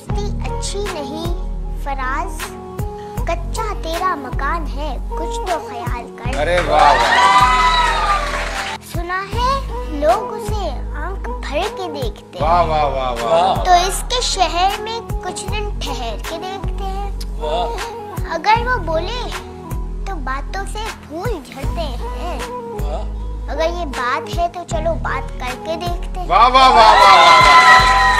दोस्ती अच्छी नहीं फराज। कच्चा तेरा मकान है कुछ तो ख्याल कर। अरे वाह सुना है लोग उसे आँख भर के देखते हैं। वाह वाह वाह वाह तो इसके शहर में कुछ दिन ठहर के देखते हैं। अगर वो बोले तो बातों से भूल झड़ते हैं। अगर ये बात है तो चलो बात करके देखते हैं। वाह वाह वाह वाह।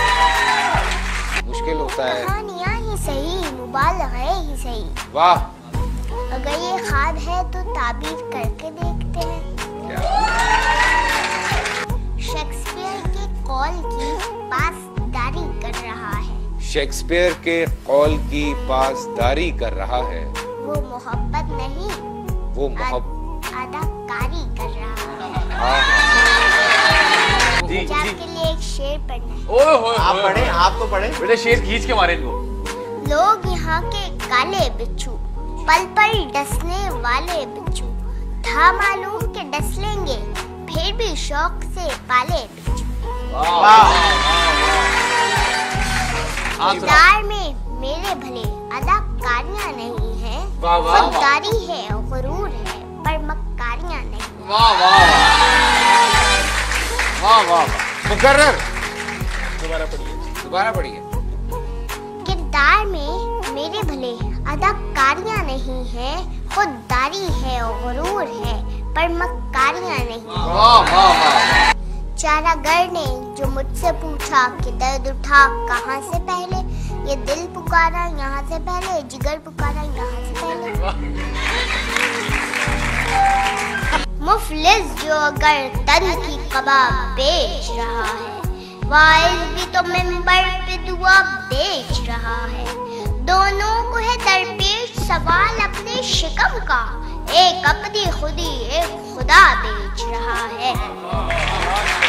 ही सही। वाह। अगर ये खाद है तो ताबीर करके देखते हैं। शेक्सपियर के कॉल की पासदारी कर रहा है। शेक्सपियर के कॉल की पासदारी कर रहा है। वो मोहब्बत नहीं वो मोहब्बत अदाकारी कर रहा है। हाँ, हाँ। जी जी। के लिए एक शेर पढ़ना है। आप पढ़े आप तो पढ़े। बेटा शेर खींच के मारे इनको। लोग यहाँ के काले बिच्छू पल पल डसने वाले बिच्छू। था मालूम के डस लेंगे फिर भी शौक से पाले बिच्छू। किरदार में मेरे भले अदाकारियाँ नहीं हैं। खुददारी है गुरूर है पर मक्कारियाँ नहीं। वाह वाह वाह। वाह वाह वाह। मुकर्रर। दोबारा पढ़िए। दोबारा पढ़िए। किरदार में मेरे भले अदाकारियाँ नहीं हैं खुददारी है और गुरूर है पर मक्कारियाँ नहीं चारागर ने जो मुझसे पूछा कि दर्द उठा कहाँ से पहले ये दिल पुकारा यहाँ से पहले जिगर पुकारा यहाँ से पहले। मुफलिस जो अगर तन की कबाब बेच रहा है वाइज भी तो मेंबर दुआ बेच रहा है। दोनों को है दरपेश सवाल अपने शिकम का। एक अपनी खुदी एक खुदा बेच रहा है।